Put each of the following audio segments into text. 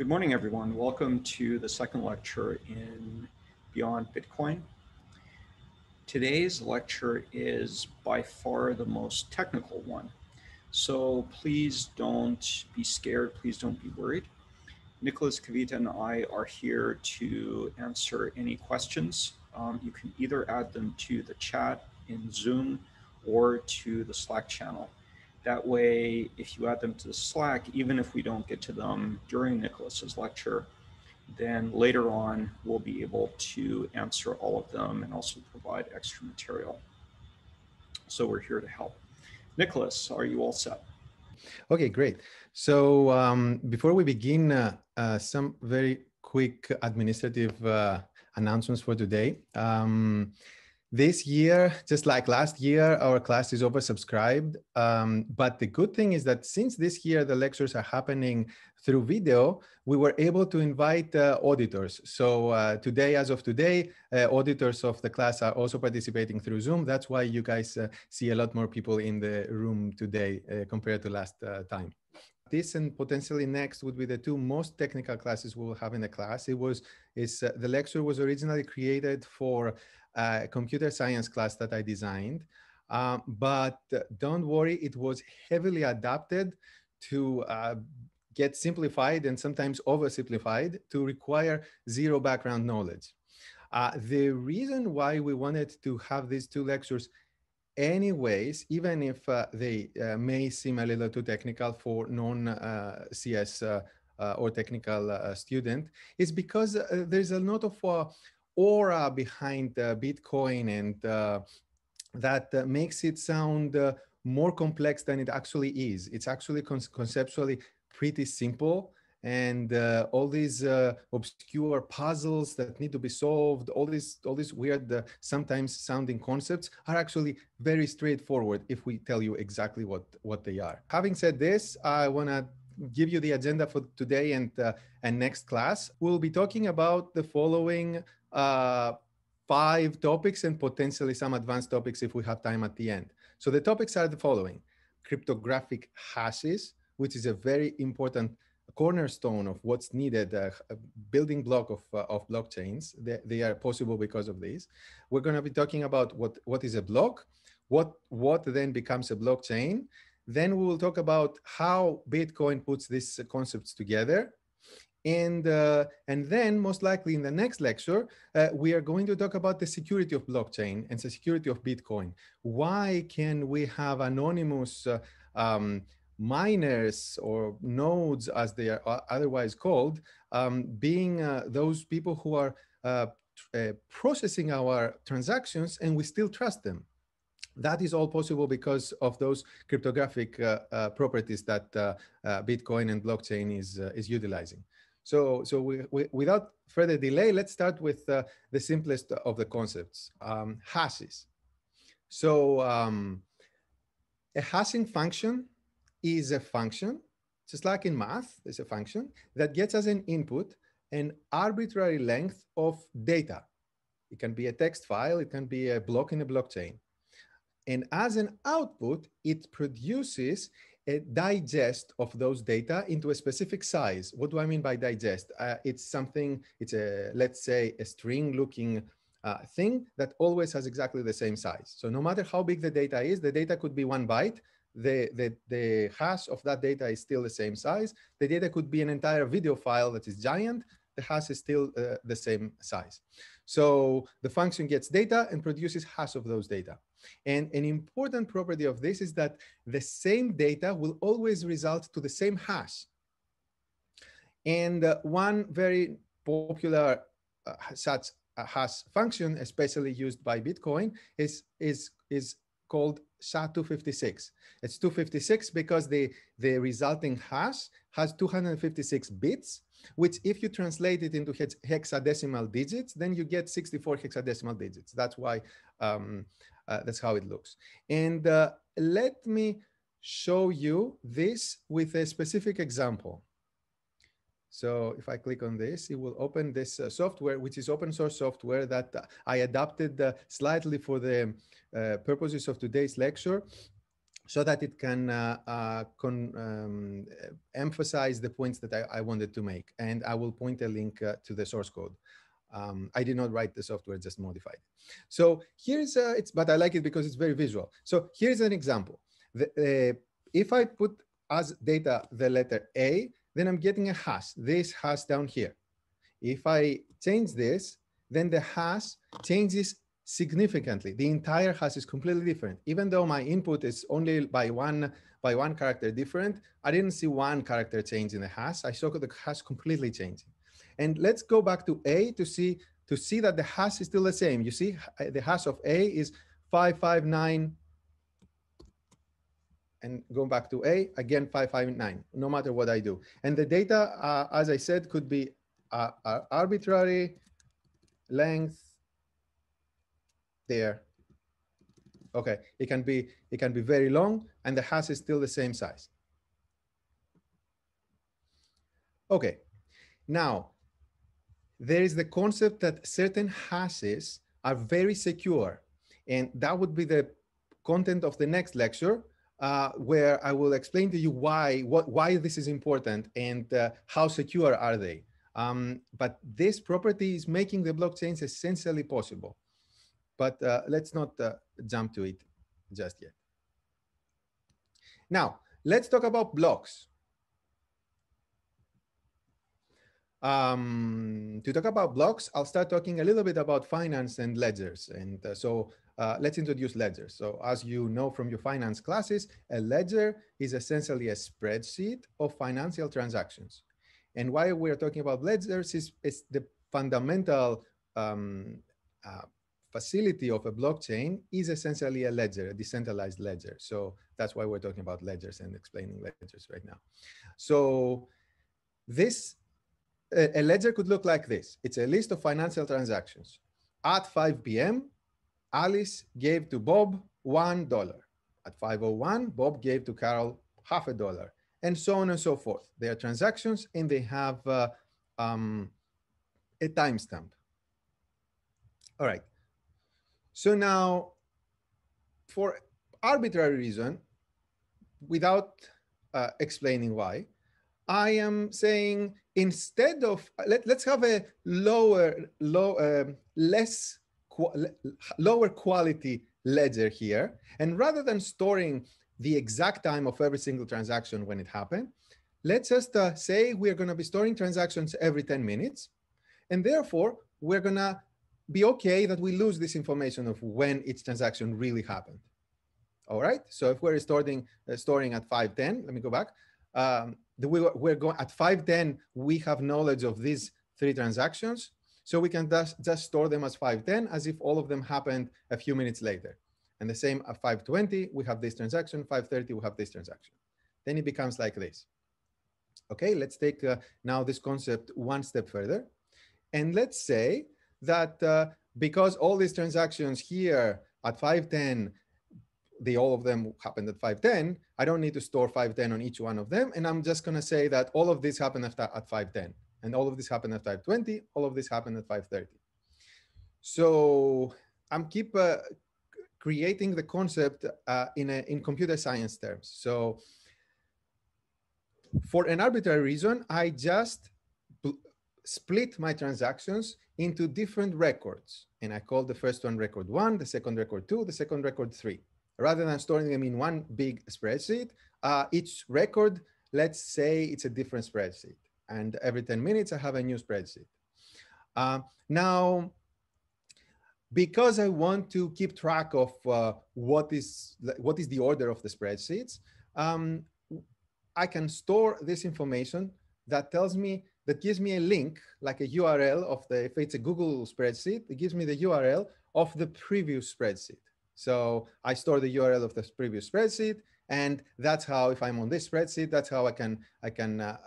Good morning, everyone. Welcome to the second lecture in Beyond Bitcoin. Today's lecture is by far the most technical one. So please don't be scared. Please don't be worried. Nicholas Kavita and I are here to answer any questions. Um, you can either add them to the chat in Zoom or to the Slack channel. That way, if you add them to the Slack, even if we don't get to them during Nicholas's lecture, then later on we'll be able to answer all of them and also provide extra material. So we're here to help. Nicholas, are you all set? Okay, great. So um, before we begin, uh, uh, some very quick administrative uh, announcements for today. Um, this year, just like last year, our class is oversubscribed. Um, but the good thing is that since this year the lectures are happening through video, we were able to invite uh, auditors. So uh, today, as of today, uh, auditors of the class are also participating through Zoom. That's why you guys uh, see a lot more people in the room today uh, compared to last uh, time this and potentially next would be the two most technical classes we'll have in the class. It was is uh, the lecture was originally created for a computer science class that I designed, um, but don't worry, it was heavily adapted to uh, get simplified and sometimes oversimplified to require zero background knowledge. Uh, the reason why we wanted to have these two lectures anyways, even if uh, they uh, may seem a little too technical for non-CS uh, uh, or technical student, is because there's a lot of aura behind Bitcoin and that makes it sound more complex than it actually is. It's actually con conceptually pretty simple and uh, all these uh, obscure puzzles that need to be solved all these all these weird uh, sometimes sounding concepts are actually very straightforward if we tell you exactly what what they are having said this i want to give you the agenda for today and uh, and next class we'll be talking about the following uh, five topics and potentially some advanced topics if we have time at the end so the topics are the following cryptographic hashes which is a very important cornerstone of what's needed, uh, a building block of, uh, of blockchains. They, they, are possible because of this. We're going to be talking about what, what is a block, what, what then becomes a blockchain. Then we will talk about how Bitcoin puts these concepts together. And, uh, and then most likely in the next lecture, uh, we are going to talk about the security of blockchain and the security of Bitcoin. Why can we have anonymous uh, um, miners or nodes, as they are uh, otherwise called, um, being uh, those people who are uh, processing our transactions and we still trust them. That is all possible because of those cryptographic properties that Bitcoin and blockchain is, is utilizing. So, so we, we, without further delay, let's start with the simplest of the concepts, um, hashes. So um, a hashing function is a function, just like in math, there's a function that gets as an input an arbitrary length of data. It can be a text file, it can be a block in a blockchain. And as an output, it produces a digest of those data into a specific size. What do I mean by digest? Uh, it's something, it's a, let's say, a string looking uh, thing that always has exactly the same size. So no matter how big the data is, the data could be one byte, the, the, the hash of that data is still the same size. The data could be an entire video file that is giant. The hash is still uh, the same size. So the function gets data and produces hash of those data. And an important property of this is that the same data will always result to the same hash. And uh, one very popular uh, such hash function, especially used by Bitcoin, is, is, is called SHA-256. It's 256 because the, the resulting hash has 256 bits, which if you translate it into hexadecimal digits, then you get 64 hexadecimal digits. That's why, um, uh, that's how it looks. And uh, let me show you this with a specific example. So if I click on this, it will open this uh, software, which is open source software that I adapted uh, slightly for the uh, purposes of today's lecture. so that it can uh, uh, um, emphasize the points that I, I, wanted to make. And I will point a link uh, to the source code. Um, I did not write the software, just modified. So here's, uh, it's, but I like it because it's very visual. So here's an example. The, if I put as data the letter A, then I'm getting a hash, this hash down here. If I change this, then the hash changes significantly. The entire hash is completely different. Even though my input is only by one by one character different, I didn't see one character change in the hash. I saw the hash completely changing. And let's go back to A to see to see that the hash is still the same. You see the hash of A is 559 and going back to A, again 559, no matter what I do. And the data, uh, as I said, could be uh, uh, arbitrary length there. Okay, it can be it can be very long and the hash is still the same size. Okay, now there is the concept that certain hashes are very secure and that would be the content of the next lecture uh, where I will explain to you why, what, why this is important and uh, how secure are they. Um, but this property is making the blockchains essentially possible. But uh, let's not uh, jump to it just yet. Now, let's talk about blocks. Um, to talk about blocks, I'll start talking a little bit about finance and ledgers. And uh, so uh, let's introduce ledgers. So as you know from your finance classes, a ledger is essentially a spreadsheet of financial transactions. And why we're talking about ledgers is, is the fundamental um, uh, facility of a blockchain is essentially a ledger, a decentralized ledger. So that's why we're talking about ledgers and explaining ledgers right now. So this, a ledger could look like this. It's a list of financial transactions. At 5 p.m., Alice gave to Bob $1. At 501, Bob gave to Carol half a dollar, and so on and so forth. They are transactions and they have uh, um, a timestamp. All right. So now, for arbitrary reason, without uh, explaining why, I am saying instead of let, let's have a lower, low, uh, less lower quality ledger here. And rather than storing the exact time of every single transaction when it happened, let's just uh, say we're going to be storing transactions every 10 minutes. And therefore, we're going to be okay that we lose this information of when each transaction really happened. All right. So if we're storing, uh, storing at 510, let me go back. Um, we, we're going at 510, we have knowledge of these three transactions. So we can just, just store them as 510 as if all of them happened a few minutes later. And the same at 520, we have this transaction, 530, we have this transaction. Then it becomes like this. Okay, let's take uh, now this concept one step further. And let's say that uh, because all these transactions here at 510, they all of them happened at 510, I don't need to store 510 on each one of them. And I'm just gonna say that all of this happened at, at 510. And all of this happened at 520. All of this happened at 530. So I'm keep uh, creating the concept uh, in, a, in computer science terms. So for an arbitrary reason, I just split my transactions into different records. And I call the first one record one, the second record two, the second record three. Rather than storing them in one big spreadsheet, uh, each record, let's say it's a different spreadsheet and every 10 minutes I have a new spreadsheet. Uh, now, because I want to keep track of uh, what is what is the order of the spreadsheets, um, I can store this information that tells me that gives me a link, like a URL of the if it's a Google spreadsheet, it gives me the URL of the previous spreadsheet. So I store the URL of the previous spreadsheet, and that's how if I'm on this spreadsheet, that's how I can I can uh,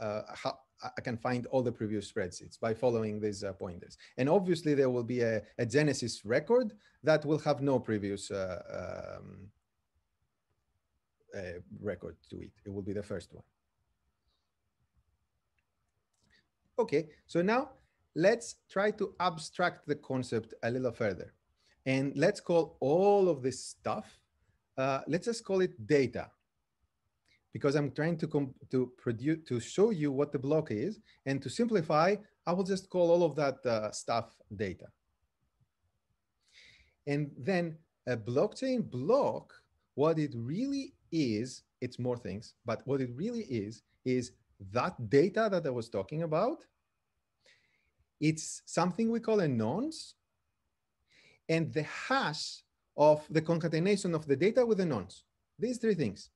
uh, I can find all the previous spreadsheets by following these uh, pointers. And obviously there will be a, a, Genesis record that will have no previous uh, um, uh, record to it. It will be the first one. Okay, so now let's try to abstract the concept a little further. And let's call all of this stuff uh, let's just call it data because I'm trying to, to produce, to show you what the block is. And to simplify, I will just call all of that uh, stuff data. And then a blockchain block, what it really is, it's more things, but what it really is, is that data that I was talking about. It's something we call a nonce and the hash of the concatenation of the data with the nonce. These three things.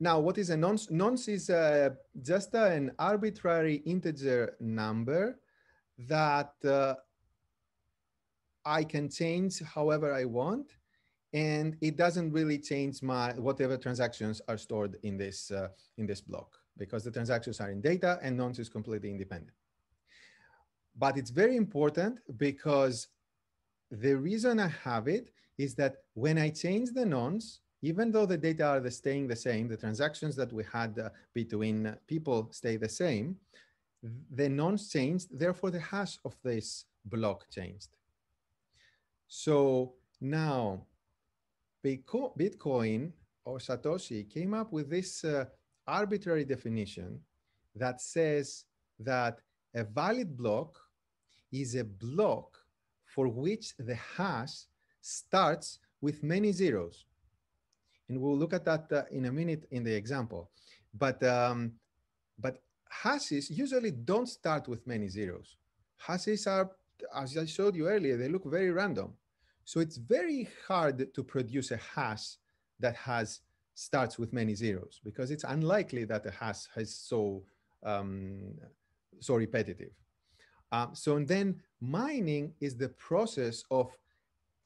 Now, what is a nonce? Nonce is uh, just uh, an arbitrary integer number that uh, I can change however I want. And it doesn't really change my whatever transactions are stored in this, uh, in this block because the transactions are in data and nonce is completely independent. But it's very important because the reason I have it is that when I change the nonce, even though the data are the staying the same, the transactions that we had uh, between people stay the same, the nonce changed, therefore the hash of this block changed. So now Bitcoin or Satoshi came up with this uh, arbitrary definition that says that a valid block is a block for which the hash starts with many zeros. And we'll look at that uh, in a minute in the example. But, um, but hashes usually don't start with many zeros. Hashes are, as I showed you earlier, they look very random. So it's very hard to produce a hash that has starts with many zeros because it's unlikely that a hash is so um, so repetitive. Um, so and then mining is the process of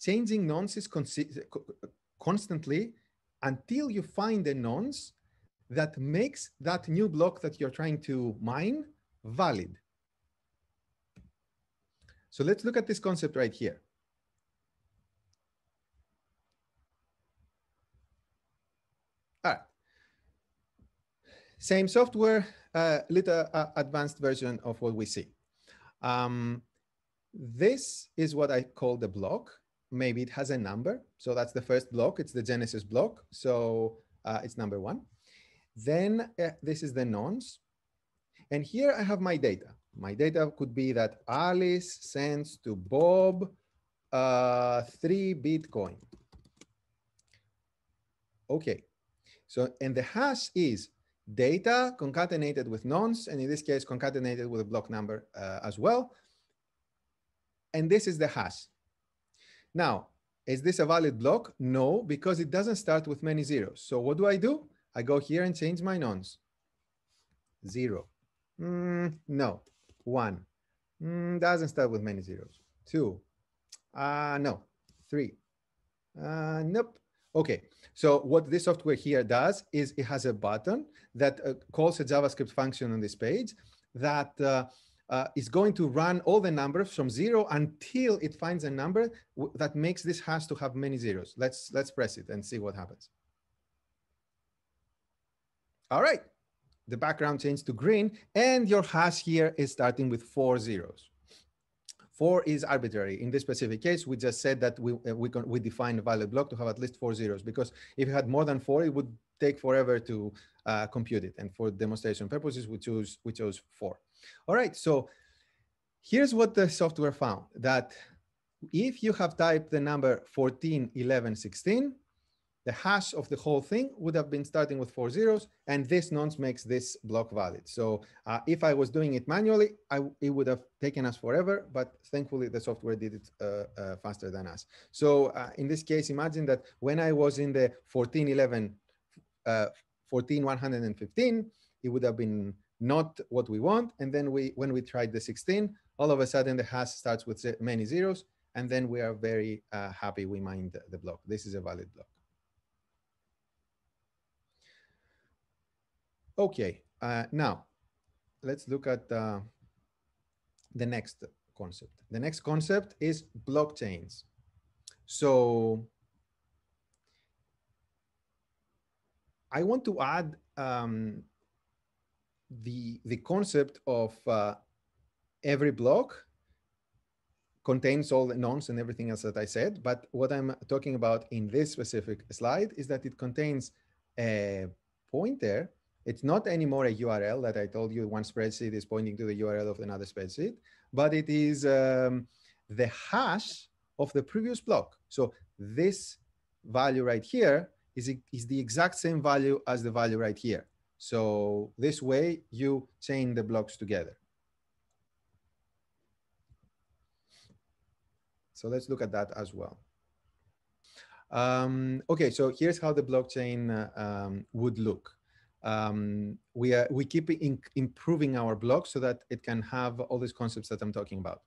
changing nonces constantly until you find a nonce that makes that new block that you're trying to mine valid. So let's look at this concept right here. All right. Same software, a uh, little uh, advanced version of what we see. Um, this is what I call the block maybe it has a number. So that's the first block. It's the Genesis block. So uh, it's number one. Then uh, this is the nonce. And here I have my data. My data could be that Alice sends to Bob uh, three Bitcoin. Okay. So, and the hash is data concatenated with nonce, and in this case, concatenated with a block number uh, as well. And this is the hash. Now, is this a valid block? No, because it doesn't start with many zeros. So what do I do? I go here and change my nonce. Zero. Mm, no. One. Mm, doesn't start with many zeros. Two. Uh, no. Three. Uh, nope. Okay, so what this software here does is it has a button that uh, calls a JavaScript function on this page that uh, uh, is going to run all the numbers from zero until it finds a number that makes this hash to have many zeros. Let's, let's press it and see what happens. All right, the background changed to green and your hash here is starting with four zeros. Four is arbitrary. In this specific case, we just said that we, uh, we, can, we define a valid block to have at least four zeros because if you had more than four, it would take forever to uh, compute it. And for demonstration purposes, we choose, we chose four. All right, so here's what the software found, that if you have typed the number 14, 11, 16, the hash of the whole thing would have been starting with four zeros, and this nonce makes this block valid. So uh, if I was doing it manually, I, it would have taken us forever, but thankfully the software did it uh, uh, faster than us. So uh, in this case, imagine that when I was in the 14, 11, uh, 14, 115, it would have been not what we want. And then we, when we tried the 16, all of a sudden the hash starts with many zeros. And then we are very uh, happy we mined the block. This is a valid block. Okay, uh, now let's look at uh, the next concept. The next concept is blockchains. So I want to add um, the, the concept of uh, every block contains all the nonce and everything else that I said. But what I'm talking about in this specific slide is that it contains a pointer. It's not anymore a URL that I told you one spreadsheet is pointing to the URL of another spreadsheet, but it is um, the hash of the previous block. So this value right here is, is the exact same value as the value right here. So this way you chain the blocks together. So let's look at that as well. Um, okay, so here's how the blockchain uh, um, would look. Um, we, are, we keep in, improving our block so that it can have all these concepts that I'm talking about.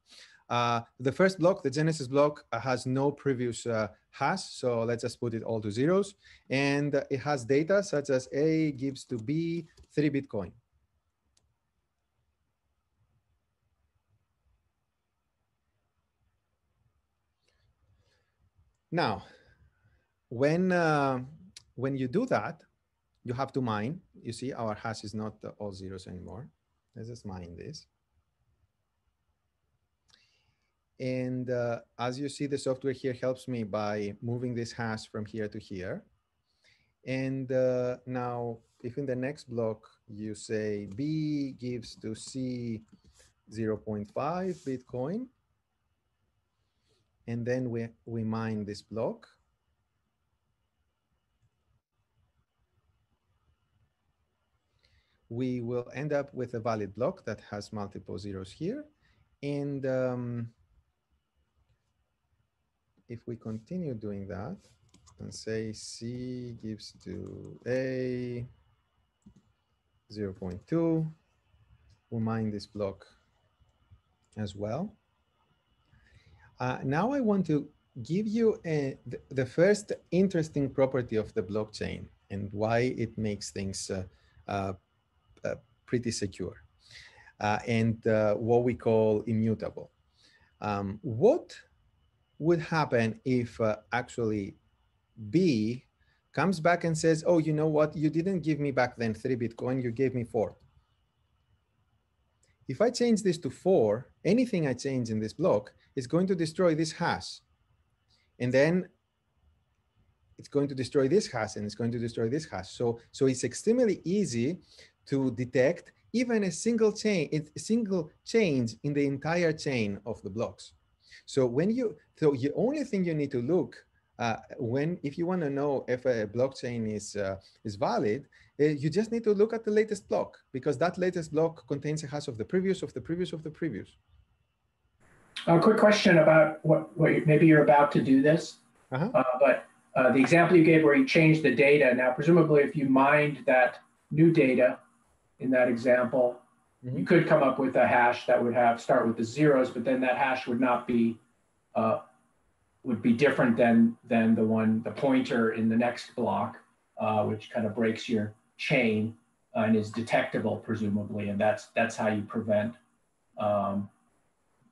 Uh, the first block, the Genesis block, uh, has no previous uh, hash, so let's just put it all to zeros. And it has data such as A gives to B, three Bitcoin. Now, when, uh, when you do that, you have to mine. You see our hash is not all zeros anymore. Let's just mine this. And uh, as you see, the software here helps me by moving this hash from here to here. And uh, now, if in the next block you say B gives to C 0.5 Bitcoin, and then we, we mine this block. We will end up with a valid block that has multiple zeros here. And um, if we continue doing that and say C gives to A 0.2, we'll mine this block as well. Uh, now I want to give you a, the, first interesting property of the blockchain and why it makes things uh, uh pretty secure uh, and uh, what we call immutable. Um, what would happen if actually B comes back and says, oh, you know what? You didn't give me back then three Bitcoin, you gave me four. If I change this to four, anything I change in this block is going to destroy this hash. And then it's going to destroy this hash and it's going to destroy this hash. So, so it's extremely easy to detect even a single chain, a single change in the entire chain of the blocks. So when you, so the only thing you need to look uh, when, if you want to know if a blockchain is uh, is valid, uh, you just need to look at the latest block because that latest block contains a hash of the previous, of the previous, of the previous. A quick question about what, what you, maybe you're about to do this, uh-huh. uh, but uh, the example you gave where you changed the data. Now, presumably, if you mined that new data in that example, mm-hmm. you could come up with a hash that would have start with the zeros, but then that hash would not be uh, would be different than than the one the pointer in the next block, uh, which kind of breaks your chain and is detectable presumably, and that's that's how you prevent um,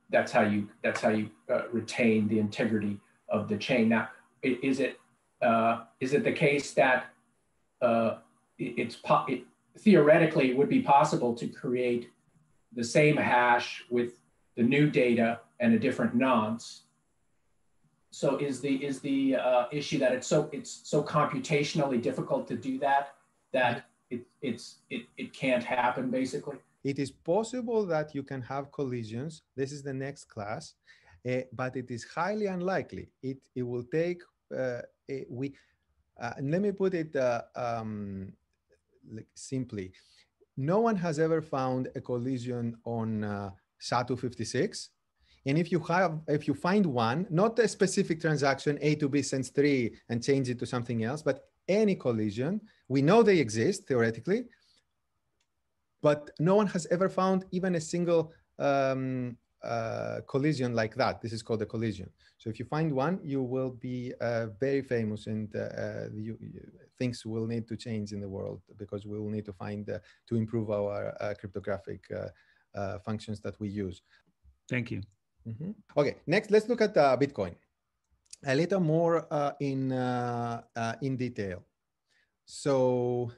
that's how you that's how you uh, retain the integrity of the chain. Now, is it uh, is it the case that uh, it's po- it, theoretically it would be possible to create the same hash with the new data and a different nonce? So is the is the uh, issue that it's so it's so computationally difficult to do that that it it's it, it can't happen basically? It is possible that you can have collisions. This is the next class, uh, but it is highly unlikely. It, it will take, uh, it, we, uh, let me put it uh, um, like simply. No one has ever found a collision on uh, SHA-256. And if you have, if you find one, not a specific transaction, A to B sends three and change it to something else, but any collision, we know they exist theoretically, but no one has ever found even a single um, uh, collision like that. This is called a collision. So if you find one, you will be uh, very famous and uh, uh you, things will need to change in the world because we will need to find uh, to improve our uh, cryptographic functions that we use. Thank you. Mm -hmm. Okay, next let's look at Bitcoin a little more in, in detail. So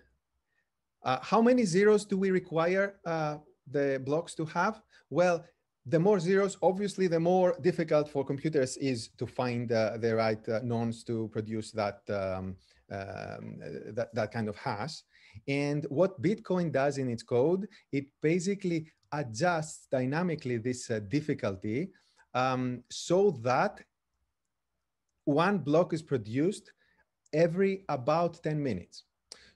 uh, how many zeros do we require uh, the blocks to have? Well, the more zeros, obviously, the more difficult for computers is to find uh, the right uh, nonce to produce that, um, um, that, that kind of hash. And what Bitcoin does in its code, it basically adjusts dynamically this uh, difficulty um, so that one block is produced every about 10 minutes.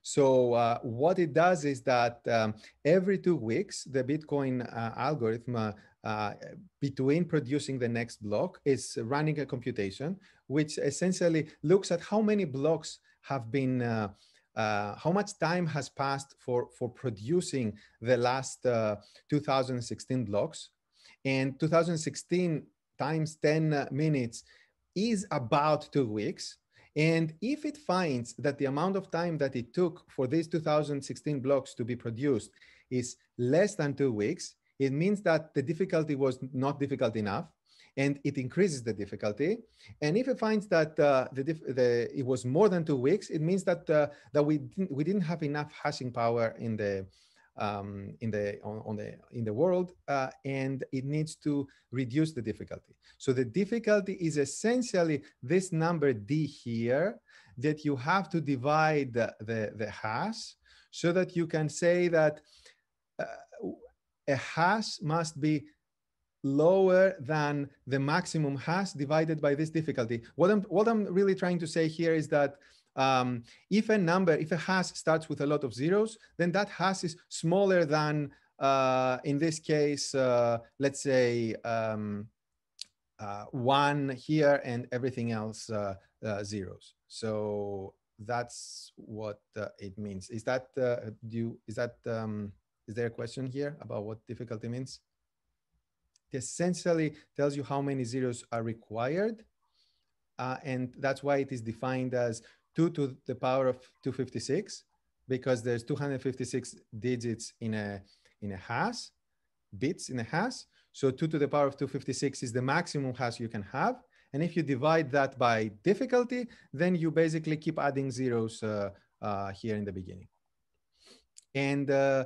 So uh, what it does is that um, every two weeks, the Bitcoin uh, algorithm uh, uh between producing the next block is running a computation, which essentially looks at how many blocks have been, uh, uh, how much time has passed for, for producing the last 2016 blocks. And 2016 times 10 minutes is about two weeks. And if it finds that the amount of time that it took for these 2016 blocks to be produced is less than two weeks, it means that the difficulty was not difficult enough and it increases the difficulty. And if it finds that uh, the, the, it was more than two weeks, it means that, uh, that we, didn't, we didn't have enough hashing power in the, um, in the on, on, the in the world, uh, and it needs to reduce the difficulty. So the difficulty is essentially this number d here that you have to divide the the, the hash so that you can say that uh, a hash must be lower than the maximum hash divided by this difficulty. What I'm, what I'm really trying to say here is that um, if a number, if a hash starts with a lot of zeros, then that hash is smaller than, uh, in this case, uh, let's say um, uh, one here and everything else uh, uh, zeros. So that's what uh, it means. Is that, do you, is that, um, is there a question here about what difficulty means? It essentially tells you how many zeros are required. and that's why it is defined as 2 to the power of 256 because there's 256 digits in a in a hash, bits in a hash. So 2 to the power of 256 is the maximum hash you can have. And if you divide that by difficulty, then you basically keep adding zeros uh, uh, here in the beginning. And uh,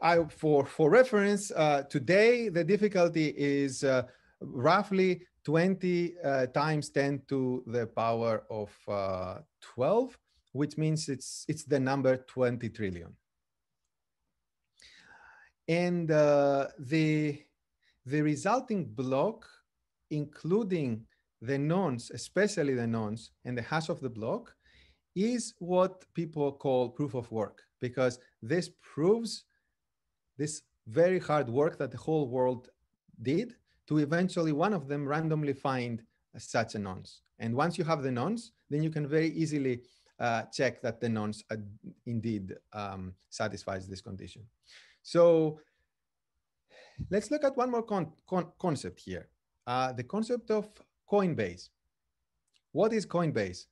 I, for, for reference, uh, today the difficulty is uh, roughly 20 uh, times 10 to the power of uh, 12, which means it's, it's the number 20 trillion. And uh, the, the resulting block, including the nonce, especially the nonce and the hash of the block, is what people call proof of work, because this proves this very hard work that the whole world did to eventually one of them randomly find such a nonce. And once you have the nonce, then you can very easily uh, check that the nonce uh, indeed um, satisfies this condition. So let's look at one more con con concept here. Uh, the concept of Coinbase. What is Coinbase?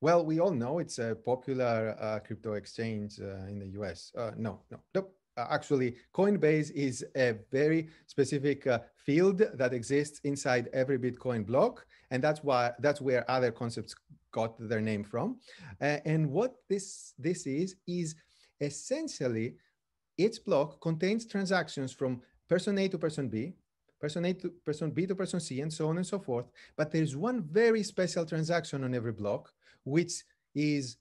Well, we all know it's a popular uh, crypto exchange uh, in the US. Uh, no, no, nope. Uh, actually Coinbase is a very specific uh, field that exists inside every Bitcoin block. And that's why that's where other concepts got their name from. Uh, and what this, this is, is essentially each block contains transactions from person A to person B, person A to person B to person C, and so on and so forth. But there's one very special transaction on every block, which is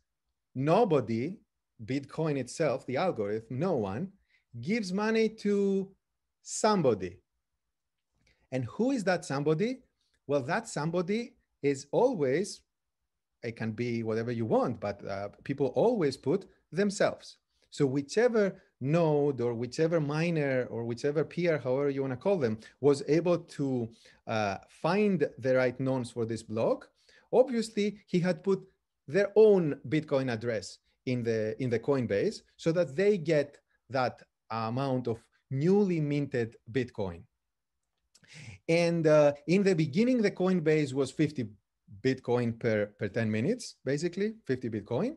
nobody, Bitcoin itself, the algorithm, no one, gives money to somebody. And who is that somebody? Well, that somebody is always, it can be whatever you want, but uh, people always put themselves. So whichever node or whichever miner or whichever peer, however you want to call them, was able to uh, find the right nonce for this block, obviously he had put their own Bitcoin address in the in the Coinbase so that they get that amount of newly minted Bitcoin. And uh, in the beginning, the Coinbase was 50 Bitcoin per, per 10 minutes, basically 50 Bitcoin.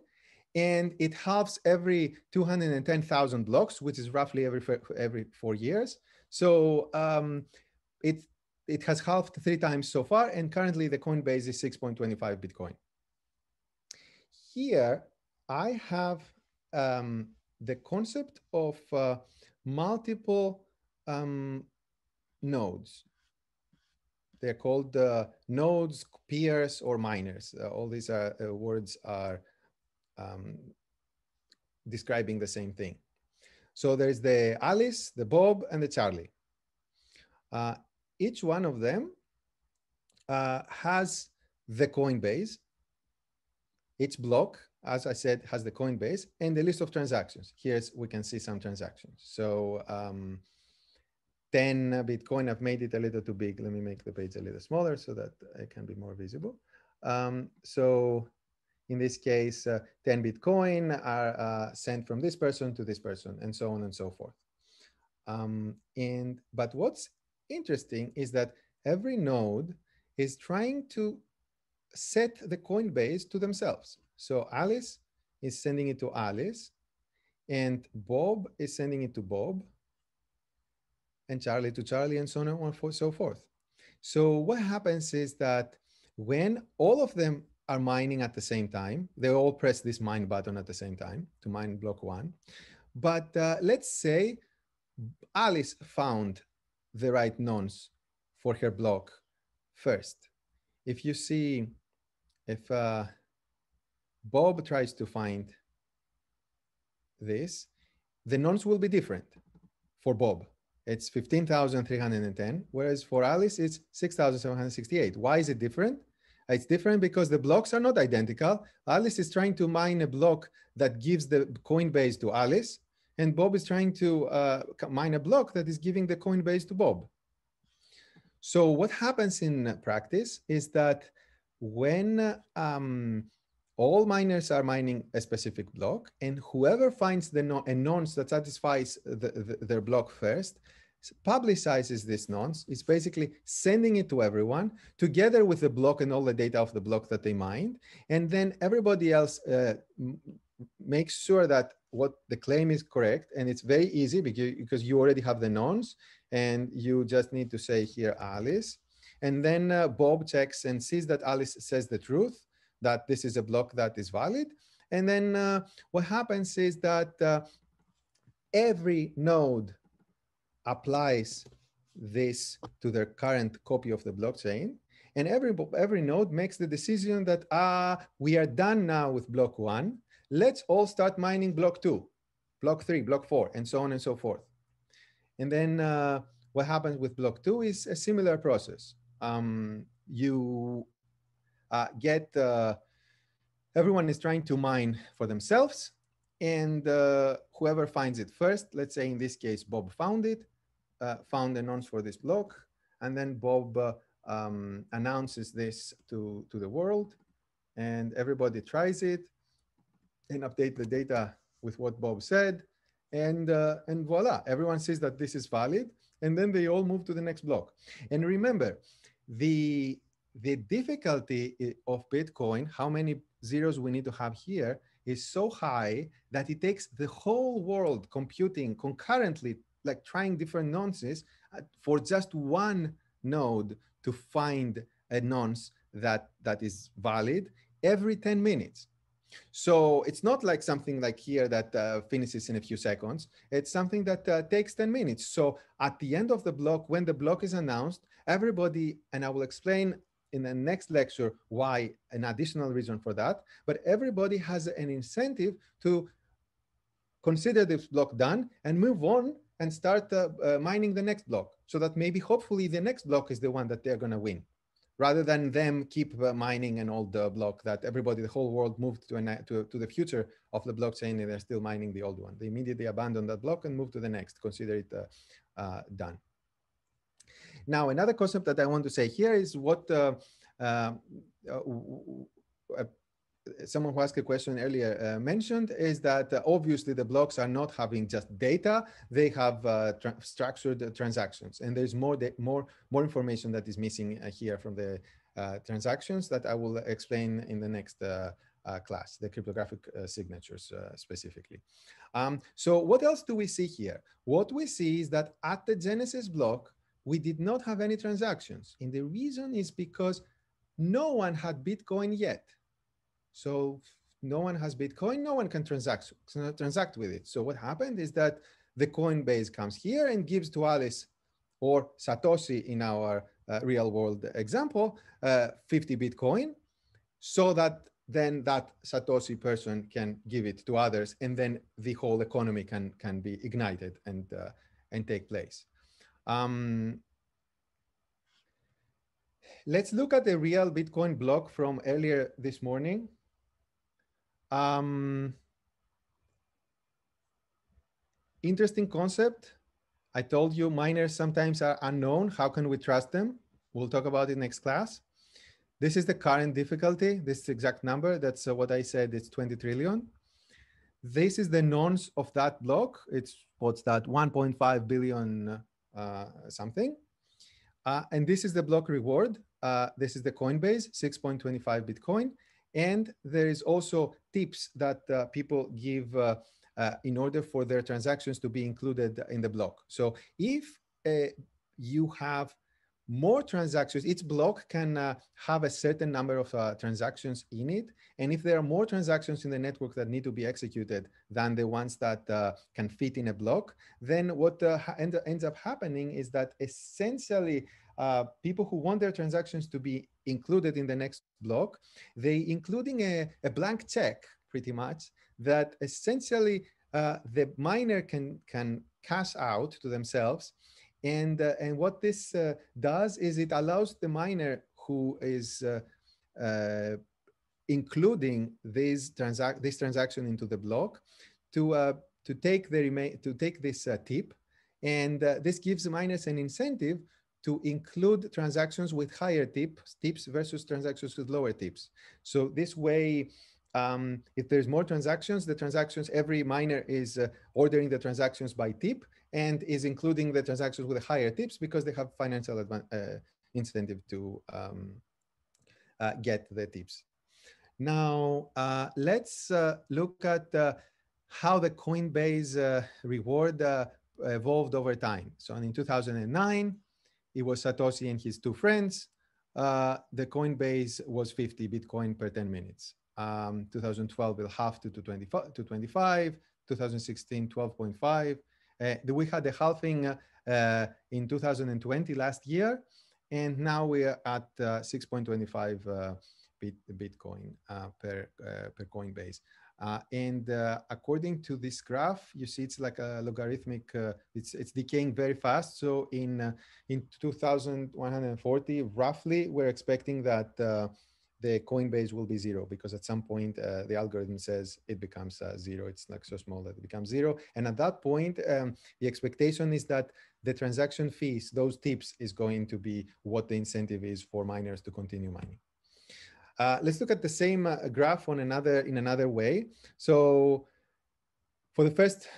And it halves every 210,000 blocks, which is roughly every, every four years. So um, it, it has halved three times so far. And currently the Coinbase is 6.25 Bitcoin. Here, I have um, the concept of uh, multiple um, nodes. They're called uh, nodes, peers, or miners. Uh, all these are, uh, words are um, describing the same thing. So there's the Alice, the Bob, and the Charlie. Uh, each one of them uh, has the Coinbase. Each block, as I said, has the Coinbase and the list of transactions. Here's we can see some transactions. So um, 10 Bitcoin, I've made it a little too big. Let me make the page a little smaller so that it can be more visible. Um, so in this case, uh, 10 Bitcoin are uh, sent from this person to this person and so on and so forth. Um, and But what's interesting is that every node is trying to set the Coinbase to themselves. So Alice is sending it to Alice and Bob is sending it to Bob and Charlie to Charlie and so on and so forth. So what happens is that when all of them are mining at the same time, they all press this mine button at the same time to mine block one. But uh, let's say Alice found the right nonce for her block first. If you see, if uh, Bob tries to find this, the nonce will be different for Bob. It's 15,310, whereas for Alice, it's 6,768. Why is it different? It's different because the blocks are not identical. Alice is trying to mine a block that gives the Coinbase to Alice, and Bob is trying to uh, mine a block that is giving the Coinbase to Bob. So what happens in practice is that when um, all miners are mining a specific block, and whoever finds the no a nonce that satisfies the, the, their block first publicizes this nonce. It's basically sending it to everyone together with the block and all the data of the block that they mined. And then everybody else uh, makes sure that what the claim is correct. And it's very easy because, you already have the nonce and you just need to say here, Alice. And then uh, Bob checks and sees that Alice says the truth, that this is a block that is valid. And then uh, what happens is that uh, every node applies this to their current copy of the blockchain. And every, every node makes the decision that, ah, we are done now with block one. Let's all start mining block two, block three, block four, and so on and so forth. And then uh, what happens with block two is a similar process. Um, you uh, get, uh, everyone is trying to mine for themselves and uh, whoever finds it first, let's say in this case, Bob found it, uh, found a nonce for this block, and then Bob uh, um, announces this to, to the world, and everybody tries it and update the data with what Bob said, and, uh, and voila, everyone says that this is valid, and then they all move to the next block. And remember, the, the difficulty of Bitcoin, how many zeros we need to have here, is so high that it takes the whole world computing concurrently like trying different nonces uh, for just one node to find a nonce that that is valid every 10 minutes. So it's not like something like here that uh, finishes in a few seconds. It's something that uh, takes 10 minutes. So at the end of the block when the block is announced everybody and i will explain in the next lecture why an additional reason for that but everybody has an incentive to consider this block done and move on and start uh, uh, mining the next block so that maybe hopefully the next block is the one that they're going to win rather than them keep uh, mining an old uh, block that everybody the whole world moved to, an, to, to the future of the blockchain and they're still mining the old one. They immediately abandon that block and move to the next consider it uh, uh, done now another concept that i want to say here is what someone who asked a question earlier uh, mentioned is that uh, obviously the blocks are not having just data they have uh, tra structured transactions. And there's more more more information that is missing uh, here from the uh, transactions that i will explain in the next uh, class the cryptographic signatures specifically. Um, so what else do we see here? What we see is that at the genesis block we did not have any transactions and the reason is because no one had bitcoin yet so no one has Bitcoin, no one can transact, transact with it. So what happened is that the Coinbase comes here and gives to Alice or Satoshi in our uh, real world example, uh, 50 Bitcoin, so that then that Satoshi person can give it to others, and then the whole economy can can be ignited and uh, and take place. Um, let's look at the real Bitcoin block from earlier this morning. Um, interesting concept. I told you miners sometimes are unknown. How can we trust them? We'll talk about it next class. This is the current difficulty. This exact number. That's uh, what I said. It's 20 trillion. This is the nonce of that block. It's what's that 1.5 billion something. Uh, and this is the block reward. Uh, this is the Coinbase, 6.25 Bitcoin. And there is also tips that uh, people give uh, in order for their transactions to be included in the block. So if you have more transactions, each block can uh, have a certain number of uh, transactions in it. And if there are more transactions in the network that need to be executed than the ones that uh, can fit in a block, then what uh, end, ends up happening is that essentially uh, people who want their transactions to be included in the next block, they including a, a blank check pretty much that essentially uh, the miner can, can cash out to themselves and, uh, and what this uh, does is it allows the miner who is uh, uh including this, transac this transaction into the block to, uh, to, take, the remain to take this uh, tip. And this gives miners an incentive to include transactions with higher tips, tips versus transactions with lower tips. So this way, um, if there's more transactions, the transactions, every miner is uh, ordering the transactions by tip and is including the transactions with higher tips because they have financial uh, incentive to um, uh, get the tips. Now, uh, let's uh, look at uh, how the Coinbase reward evolved over time. So in 2009, it was Satoshi and his two friends. the Coinbase was 50 Bitcoin per 10 minutes um, 2012 will half to, to 25, to 25, 2016 12.5. Uh, we had the halving uh, in 2020 last year, and now we are at uh, 6.25 uh, bit, Bitcoin uh, per uh, per Coinbase. and according to this graph, you see it's like a logarithmic. it's it's decaying very fast. So in in 2140, roughly, we're expecting that the Coinbase will be zero because at some point uh, the algorithm says it becomes uh, zero. It's like so small that it becomes zero. And at that point, um, the expectation is that the transaction fees, those tips, is going to be what the incentive is for miners to continue mining. Uh, let's look at the same uh, graph on another in another way. So for the first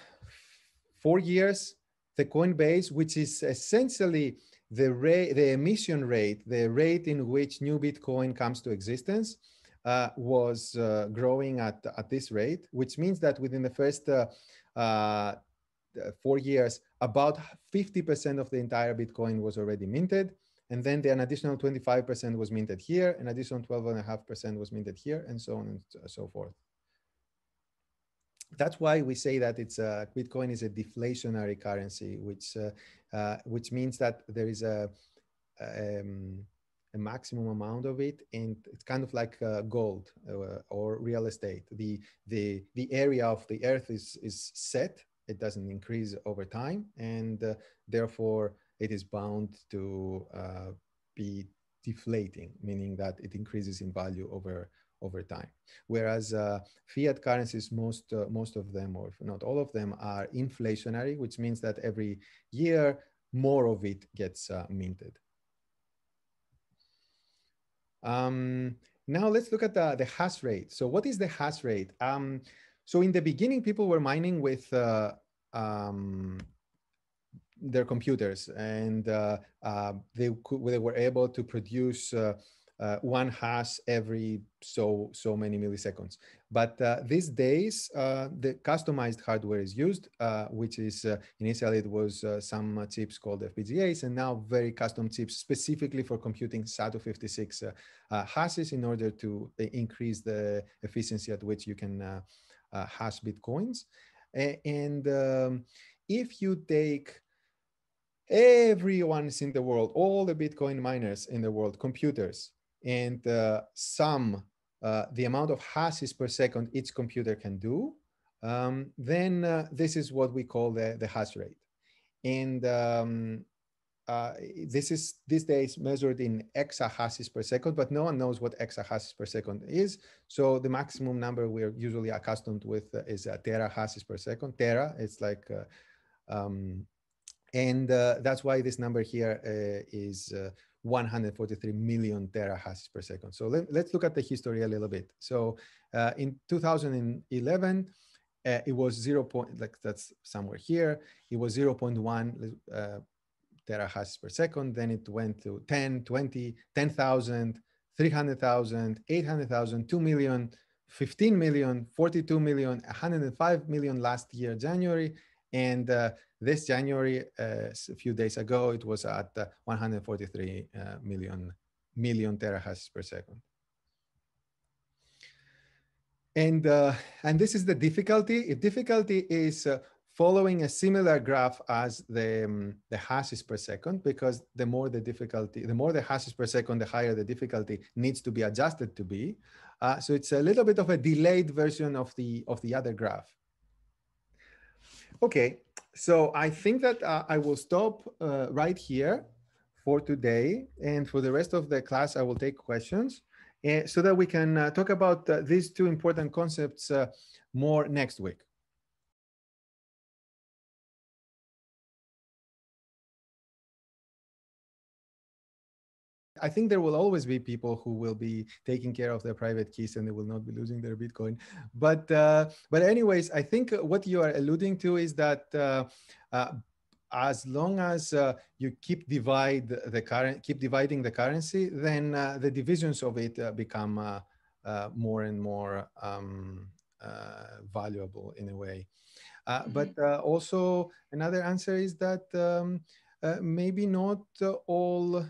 four years, the Coinbase, which is essentially the rate, the emission rate, the rate in which new Bitcoin comes to existence, uh, was uh, growing at, at this rate, which means that within the first uh, uh four years, about 50% of the entire Bitcoin was already minted. And then an additional 25% was minted here, an additional 12.5% was minted here, and so on and so forth that's why we say that it's a, Bitcoin is a deflationary currency, which uh, which means that there is a um, a maximum amount of it, and it's kind of like uh, gold uh, or real estate. The the the area of the Earth is is set; it doesn't increase over time, and uh, therefore it is bound to uh, be deflating, meaning that it increases in value over over time. Whereas uh, fiat currencies, most, uh, most of them, or not all of them, are inflationary, which means that every year more of it gets uh, minted. Um, now let's look at the, the hash rate. So what is the hash rate? Um, so in the beginning, people were mining with uh, um, their computers and uh, uh, they, could, they were able to produce uh, one hash every so so many milliseconds. But uh, these days, uh, the customized hardware is used, uh, which is uh, initially it was uh, some chips called FPGAs, and now very custom chips specifically for computing SHA-256 hashes in order to increase the efficiency at which you can hash bitcoins. and um, if you take everyone's in the world, all the Bitcoin miners in the world, computers, and uh, sum uh, the amount of hashes per second each computer can do, um, then uh, this is what we call the, the hash rate. And um, uh, this is these days measured in exahashes per second, but no one knows what exahashes per second is. So the maximum number we're usually accustomed with uh, is uh, terahashes per second. Tera, it's like, uh, um, and that's why this number here is 143 million terahashes per second. So let, us look at the history a little bit. So uh, in 2011, uh, it was zero point, like that's somewhere here. It was 0.1 uh, terahashes per second. Then it went to 10, 20, 10,000, 300,000, 800,000, 2 million, 15 million, 42 million, 105 million last year, January. And uh, this January, uh, a few days ago, it was at uh, 143 uh, million, million terahashes per second. And, and this is the difficulty. The difficulty is following a similar graph as the, um, the hashes per second, because the more the difficulty, the more the hashes per second, the higher the difficulty needs to be adjusted to be. Uh, so it's a little bit of a delayed version of the, of the other graph. Okay, so I think that uh, I will stop uh, right here for today. And for the rest of the class, I will take questions uh, so that we can uh, talk about uh, these two important concepts uh, more next week. I think there will always be people who will be taking care of their private keys and they will not be losing their Bitcoin. But uh, but anyways, I think what you are alluding to is that uh, uh, as long as uh, you keep divide the current keep dividing the currency, then uh, the divisions of it uh, become more and more um, valuable in a way. Mm-hmm. But also another answer is that. Um, uh, maybe not uh, all uh,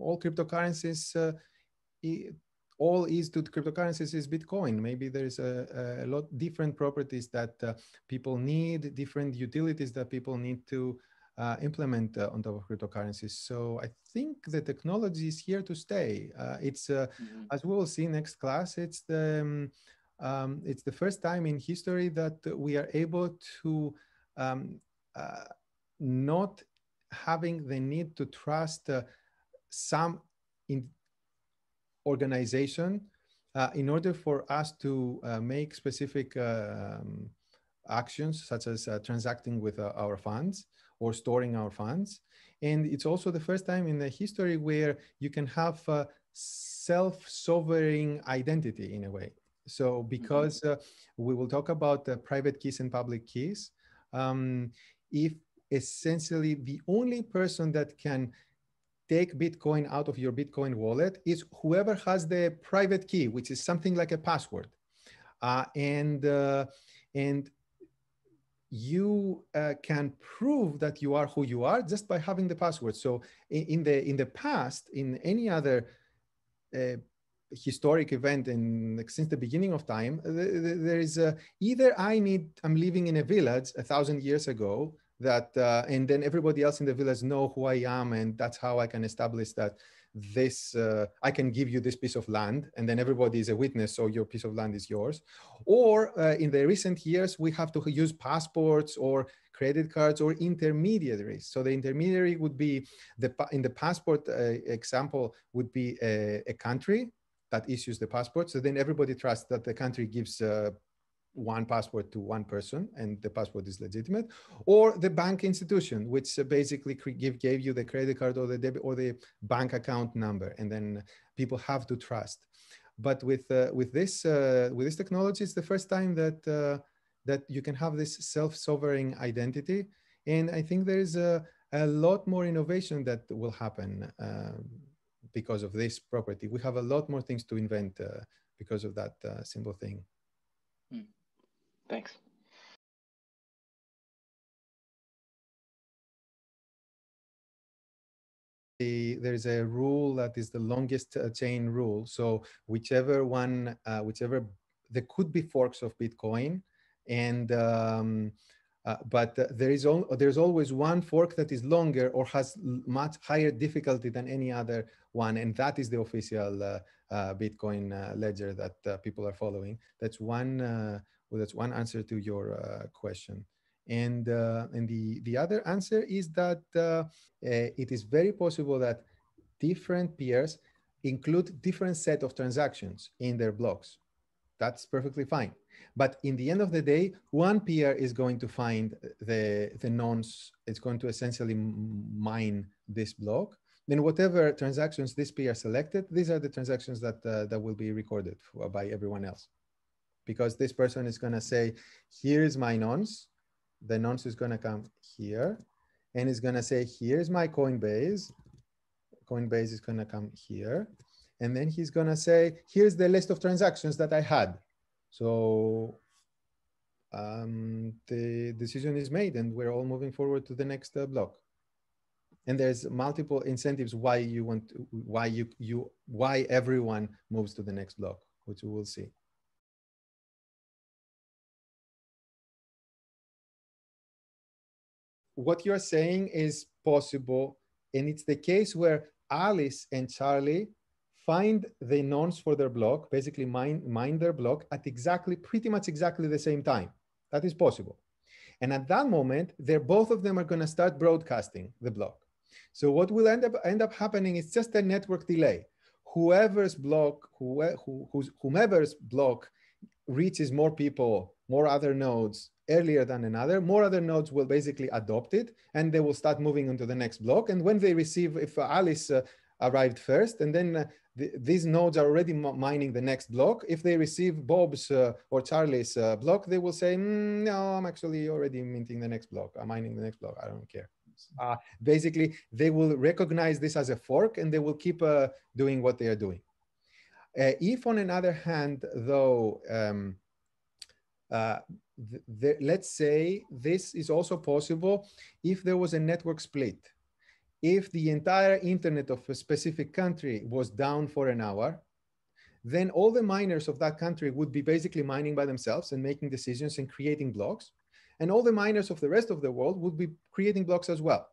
all cryptocurrencies all is to cryptocurrencies is Bitcoin. Maybe there's a, a lot different properties that uh, people need, different utilities that people need to uh, implement uh, on top of cryptocurrencies. So I think the technology is here to stay. it's mm-hmm. as we will see next class. It's the um, um, it's the first time in history that we are able to um, not having the need to trust uh, some in organization uh, in order for us to uh, make specific um, actions such as uh, transacting with uh, our funds or storing our funds and it's also the first time in the history where you can have self-sovereign identity in a way so mm-hmm. because uh, we will talk about private keys and public keys um, if essentially the only person that can take Bitcoin out of your Bitcoin wallet is whoever has the private key, which is something like a password. Uh, and, uh, and you uh, can prove that you are who you are just by having the password. So in, in the, in the past, in any other uh, historic event in since the beginning of time, there is a, either I need, I'm living in a village a thousand years ago that uh, and then everybody else in the village know who i am and that's how i can establish that this uh, i can give you this piece of land and then everybody is a witness so your piece of land is yours. Or uh, in the recent years we have to use passports or credit cards or intermediaries. So the intermediary would be the in the passport uh, example would be a, a, country that issues the passport. So then everybody trusts that the country gives uh, one password to one person and the password is legitimate or the bank institution which uh, basically give, gave you the credit card or the debit or the bank account number and then people have to trust. But with uh, with this uh, with this technology it's the first time that uh, that you can have this self-sovereign identity and i think there's a, a lot more innovation that will happen um, because of this property. We have a lot more things to invent uh, because of that uh, simple thing Thanks. The, there's a rule that is the longest uh, chain rule. So whichever one, uh, whichever, there could be forks of Bitcoin and um, Uh, but uh, there is al there's always one fork that is longer or has much higher difficulty than any other one, and that is the official uh, uh Bitcoin ledger that people are following. That's one. Well, that's one answer to your uh, question. And uh, and the the other answer is that uh, eh, it is very possible that different peers include different set of transactions in their blocks. That's perfectly fine. But in the end of the day, one peer is going to find the, the nonce, it's going to essentially mine this block. Then whatever transactions this peer selected, these are the transactions that, uh, that will be recorded for, by everyone else. Because this person is gonna say, here's my nonce, the nonce is gonna come here, and it's gonna say, here's my Coinbase, Coinbase is gonna come here, and then he's gonna say, here's the list of transactions that I had. So um, the decision is made and we're all moving forward to the next uh, block. And there's multiple incentives why you want, to, why you, you, why everyone moves to the next block, which we will see. What you're saying is possible. And it's the case where Alice and Charlie find the nonce for their block, basically mine, mine their block at exactly, pretty much exactly the same time. That is possible. And at that moment, they're both of them are going to start broadcasting the block. So what will end up end up happening is just a network delay. Whoever's block, who, who, whomever's block reaches more people, more other nodes earlier than another, more other nodes will basically adopt it and they will start moving into the next block. And when they receive, if Alice uh, arrived first, and then uh, the, these nodes are already mining the next block. If they receive Bob's uh, or Charlie's uh, block, they will say, mm, no, I'm actually already minting the next block. I'm mining the next block. I don't care. Uh, basically, they will recognize this as a fork and they will keep uh, doing what they are doing. Uh, if on another hand, though, um, uh, let's say this is also possible if there was a network split if the entire internet of a specific country was down for an hour, then all the miners of that country would be basically mining by themselves and making decisions and creating blocks. And all the miners of the rest of the world would be creating blocks as well.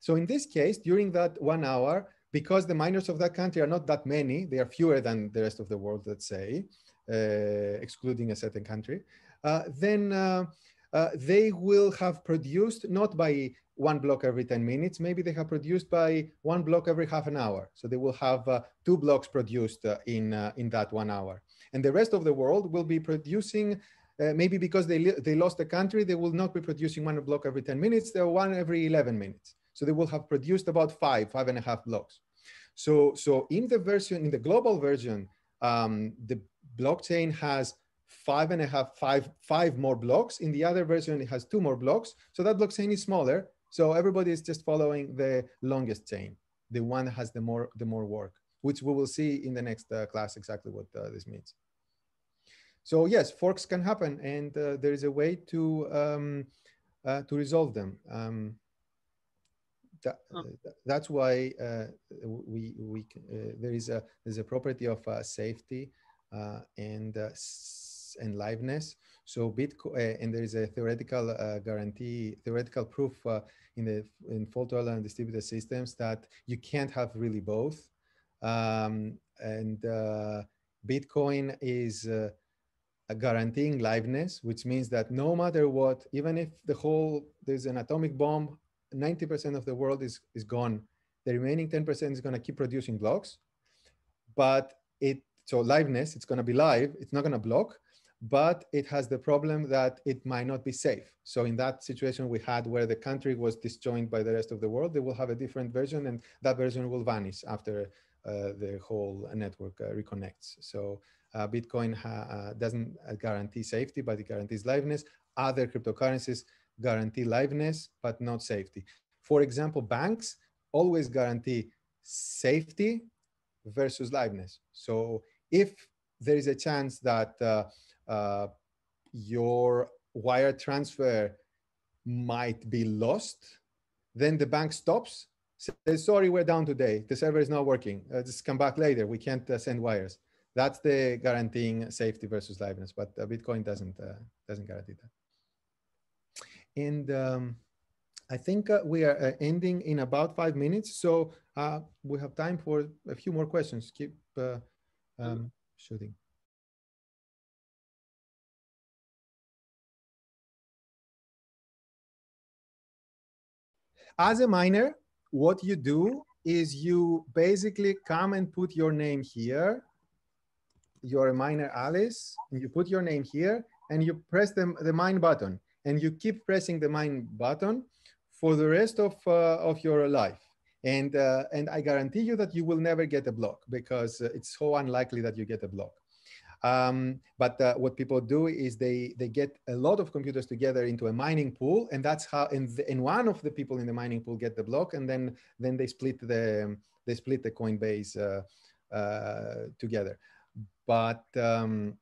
So in this case, during that one hour, because the miners of that country are not that many, they are fewer than the rest of the world, let's say, excluding a certain country, uh, then uh, uh they will have produced not by one block every 10 minutes. Maybe they have produced by one block every half an hour. So they will have uh, two blocks produced uh, in, uh, in that one hour. And the rest of the world will be producing, uh, maybe because they, they lost the country, they will not be producing one block every 10 minutes, they're one every 11 minutes. So they will have produced about five, five and a half blocks. So, so in the version, in the global version, um, the blockchain has five and a half, five, five more blocks. In the other version, it has two more blocks. So that blockchain is smaller, so everybody is just following the longest chain, the one that has the more, the more work, which we will see in the next uh, class exactly what uh, this means. So yes, forks can happen and uh, there is a way to, um, uh, to resolve them. Um, that, that's why uh, we, we uh, there is a, there's a property of safety and, and liveness. So Bitcoin, uh, and there is a theoretical uh, guarantee, theoretical proof uh, in the in fault tolerant distributed systems that you can't have really both. Um, and uh, Bitcoin is uh, guaranteeing liveness, which means that no matter what, even if the whole there's an atomic bomb, 90% of the world is is gone. The remaining 10% is going to keep producing blocks, but it so liveness, it's going to be live. It's not going to block, but it has the problem that it might not be safe. So in that situation we had where the country was disjoined by the rest of the world, they will have a different version and that version will vanish after uh, the whole network uh, reconnects. So uh, Bitcoin uh, doesn't guarantee safety, but it guarantees liveness. Other cryptocurrencies guarantee liveness, but not safety. For example, banks always guarantee safety versus liveness. So if there is a chance that uh, uh, your wire transfer might be lost, then the bank stops, says, sorry, we're down today. The server is not working. Uh, just come back later. We can't uh, send wires. That's the guaranteeing safety versus liveness, but uh, Bitcoin doesn't, uh, doesn't guarantee that. and um, I think we are ending in about five minutes, so we have time for a few more questions. Keep uh, um, shooting. As a miner, what you do is you basically come and put your name here. You're a miner Alice, and you put your name here, and you press the, the mine button, and you keep pressing the mine button for the rest of, uh, of your life. And, uh, and I guarantee you that you will never get a block because uh, it's so unlikely that you get a block. Um, but uh, what people do is they they get a lot of computers together into a mining pool, and that's how. And, and one of the people in the mining pool get the block, and then then they split the they split the Coinbase uh, uh, together. But um,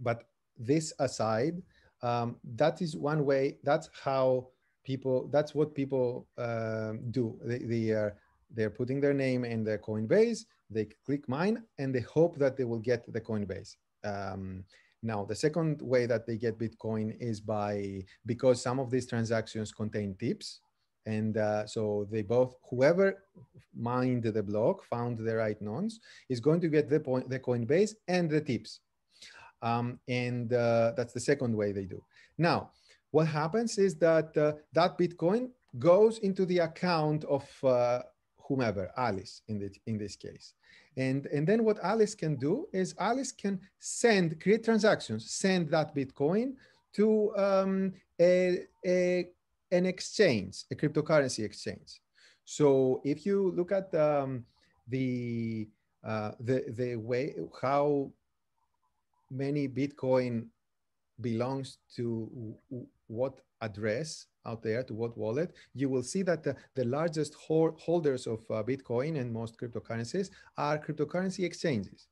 but this aside, um, that is one way. That's how people. That's what people uh, do. They, they are they're putting their name in the Coinbase. They click mine, and they hope that they will get the Coinbase. Um, now, the second way that they get Bitcoin is by because some of these transactions contain tips. And uh, so they both, whoever mined the block, found the right nonce, is going to get the, point, the Coinbase and the tips. Um, and uh, that's the second way they do. Now, what happens is that uh, that Bitcoin goes into the account of uh, whomever, Alice in, the, in this case. And, and then what Alice can do is Alice can send, create transactions, send that Bitcoin to um, a, a, an exchange, a cryptocurrency exchange. So if you look at um, the, uh, the, the way, how many Bitcoin belongs to what address out there to what wallet, you will see that the, the largest ho holders of uh, Bitcoin and most cryptocurrencies are cryptocurrency exchanges.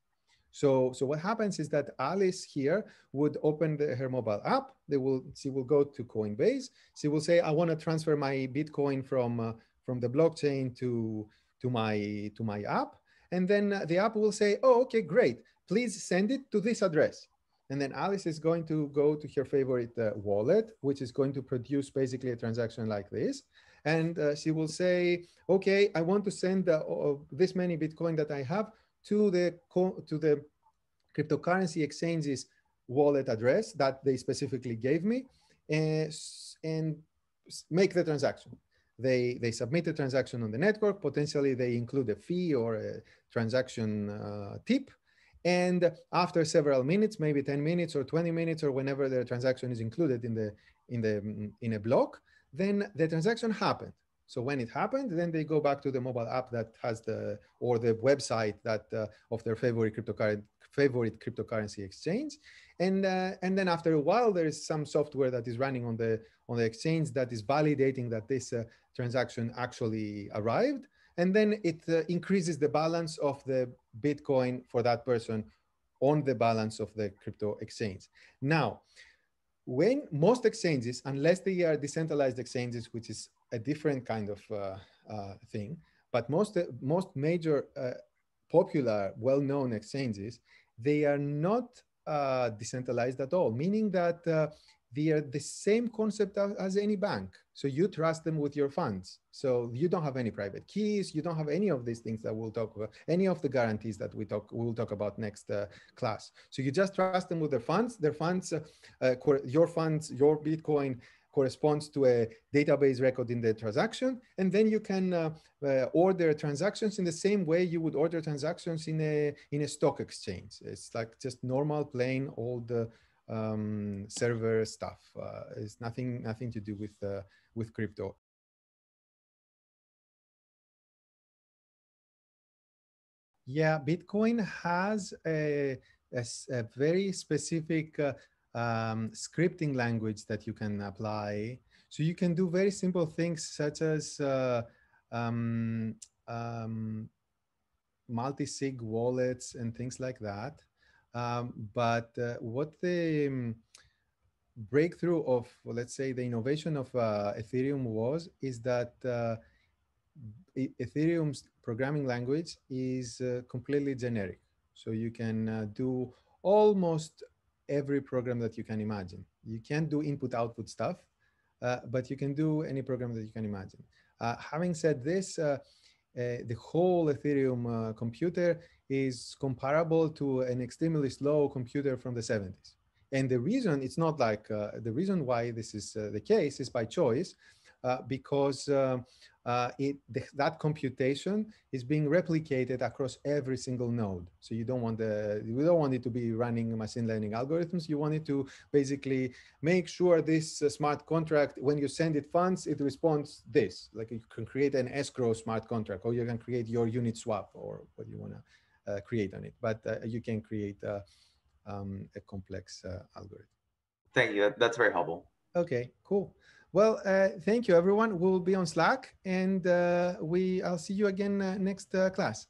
So, so what happens is that Alice here would open the, her mobile app. They will, she will go to Coinbase. She will say, I want to transfer my Bitcoin from, uh, from the blockchain to, to, my, to my app. And then the app will say, oh, okay, great. Please send it to this address. And then Alice is going to go to her favorite uh, wallet, which is going to produce basically a transaction like this. And uh, she will say, okay, I want to send uh, this many Bitcoin that I have to the, to the cryptocurrency exchanges wallet address that they specifically gave me and, and make the transaction. They, they submit the transaction on the network. Potentially, they include a fee or a transaction uh, tip and after several minutes, maybe 10 minutes or 20 minutes or whenever the transaction is included in the in the in a block, then the transaction happened. So when it happened, then they go back to the mobile app that has the or the website that uh, of their favorite cryptocurrency favorite cryptocurrency exchange, and uh, and then after a while, there is some software that is running on the on the exchange that is validating that this uh, transaction actually arrived, and then it uh, increases the balance of the Bitcoin for that person on the balance of the crypto exchange. Now, when most exchanges, unless they are decentralized exchanges, which is a different kind of uh, uh, thing, but most most major uh, popular, well-known exchanges, they are not uh, decentralized at all, meaning that uh, they are the same concept as any bank. So you trust them with your funds. So you don't have any private keys. You don't have any of these things that we'll talk about, any of the guarantees that we talk we'll talk about next uh, class. So you just trust them with their funds. Their funds, uh, uh, your funds, your Bitcoin corresponds to a database record in the transaction, and then you can uh, uh, order transactions in the same way you would order transactions in a in a stock exchange. It's like just normal, plain old uh, um, server stuff. Uh, it's nothing nothing to do with uh, with crypto. Yeah, Bitcoin has a, a, a very specific uh, um, scripting language that you can apply. So you can do very simple things such as uh, um, um, multi-sig wallets and things like that. Um, but uh, what the um, breakthrough of, let's say, the innovation of uh, Ethereum was, is that uh, Ethereum's programming language is uh, completely generic. So you can uh, do almost every program that you can imagine. You can't do input output stuff, but you can do any program that you can imagine. having said this, the whole Ethereum computer is comparable to an extremely slow computer from the 70s. And the reason it's not like uh, the reason why this is uh, the case is by choice, uh, because it, the, that computation is being replicated across every single node. So you don't want the you don't want it to be running machine learning algorithms. You want it to basically make sure this uh, smart contract, when you send it funds, it responds this. Like you can create an escrow smart contract, or you can create your Uniswap, or what you want to uh, create on it. But uh, you can create um, a complex uh, algorithm. Thank you. That's very helpful. Okay, cool. Well, uh, thank you, everyone. We'll be on Slack, and uh, we I'll see you again uh, next uh, class.